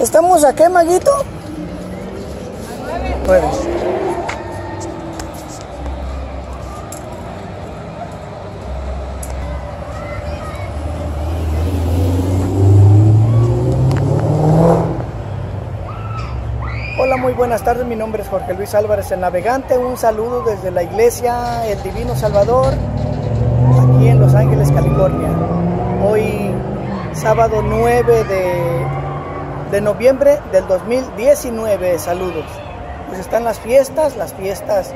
¿Estamos a qué, Maguito? Nueve. Hola, muy buenas tardes. Mi nombre es Jorge Luis Álvarez, el navegante. Un saludo desde la iglesia El Divino Salvador, aquí en Los Ángeles, California. Hoy, sábado 9 de, de noviembre del 2019. Saludos. Pues están las fiestas, las fiestas,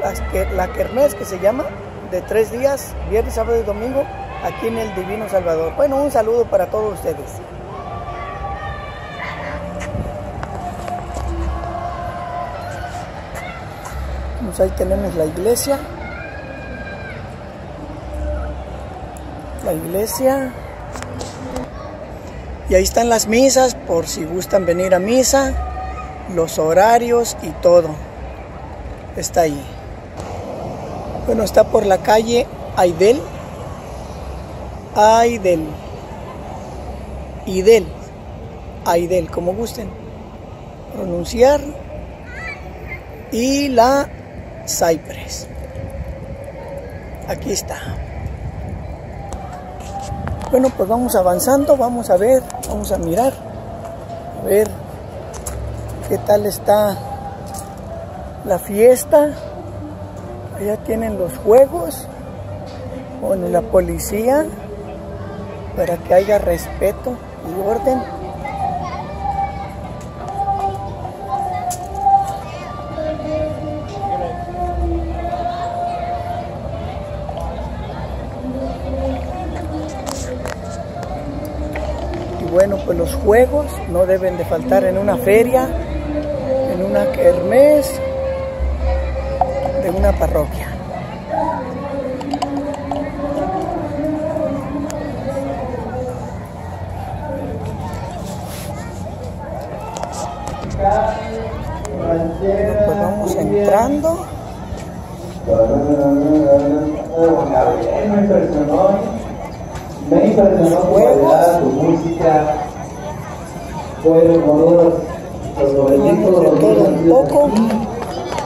las que, la kermés que se llama, de tres días, viernes, sábado y domingo, aquí en el Divino Salvador. Bueno, un saludo para todos ustedes. Pues ahí tenemos la iglesia. La iglesia. Y ahí están las misas por si gustan venir a misa, los horarios y todo. Está ahí. Bueno, está por la calle Aidel. Aidel. Idel. Aidel, como gusten pronunciar. Y la Cypress. Aquí está. Bueno, pues vamos avanzando, vamos a ver, vamos a mirar, a ver qué tal está la fiesta. Allá tienen los juegos con la policía para que haya respeto y orden. Bueno, pues los juegos no deben de faltar en una feria, en una kermés de una parroquia. Bueno, pues vamos entrando. Me impresionó tu bailar, tu música. Fueron modelos los novecientos, los todo un.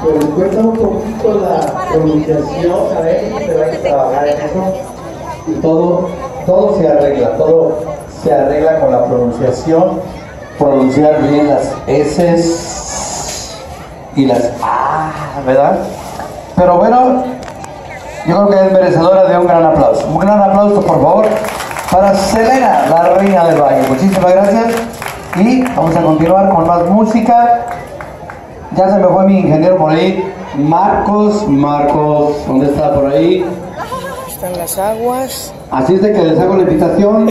Pues cuenta un poquito la pronunciación, a ver, se va a trabajar en eso. Y todo, todo se arregla, todo se arregla con la pronunciación. Pronunciar bien las S y las A, ¿verdad? Pero bueno, yo creo que es merecedora de un gran aplauso. Un gran aplauso, por favor, para Selena, la reina del baile. Muchísimas gracias. Y vamos a continuar con más música. Ya se me fue mi ingeniero por ahí. Marcos, Marcos, ¿dónde está por ahí? Están las aguas. Así es de que les hago la invitación.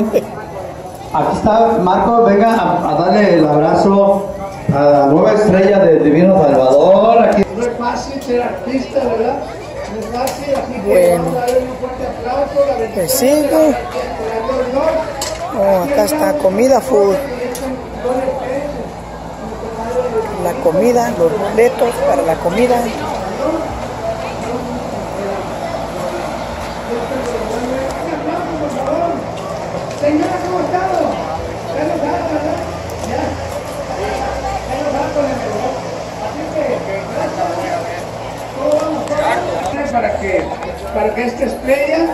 Aquí está Marcos, venga a, a darle el abrazo a la nueva estrella de Divino Salvador. Aquí. No es fácil ser artista, ¿verdad? Bueno. Pues sigo. Oh, acá está comida food. La comida, los boletos para la comida. Señora, ¿cómo ha estado? Ya nos da, ¿verdad? Ya. Ya nos da con el reloj. Así que, gracias. ¿Cómo vamos? ¿Cómo vamos? Para que, para que esta estrella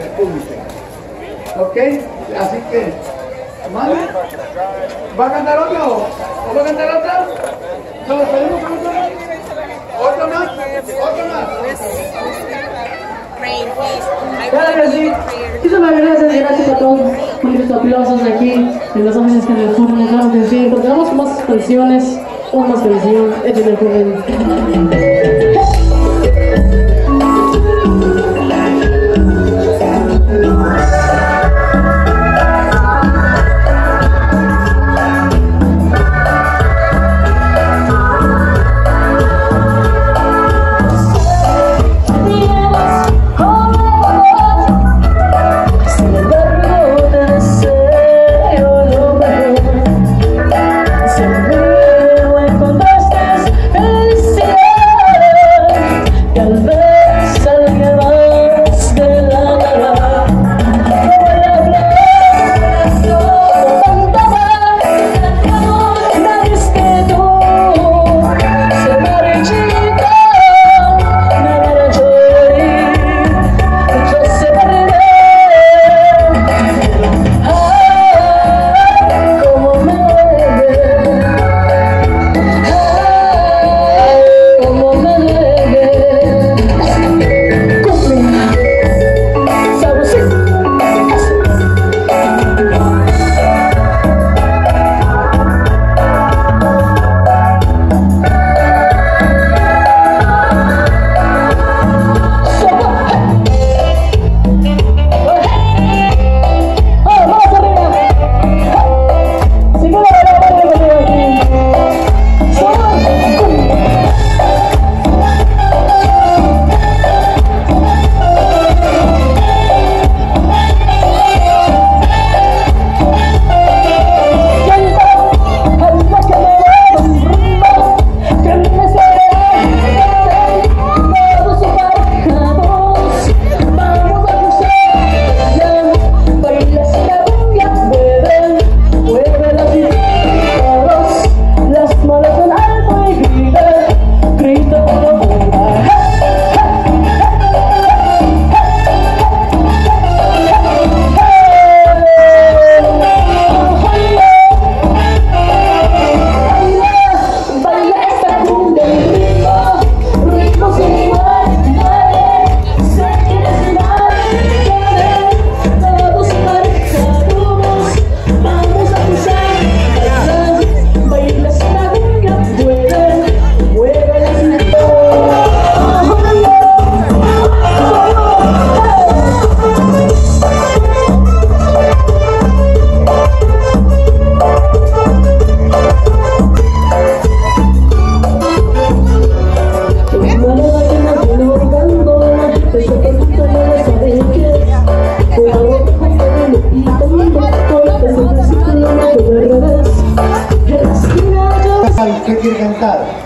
repunte. ¿Ok? Así que, ¿mande? ¿Va a cantar otro? ¿O va a cantar otra? ¿Nos despedimos con otro? ¿Otro más? ¿Otro más? I Claro que sí. gracias, a todos por los aplausos aquí en Los Ángeles California. Claro que sí, continuamos con más canciones, con más canción, joven. ¿Qué quiere cantar?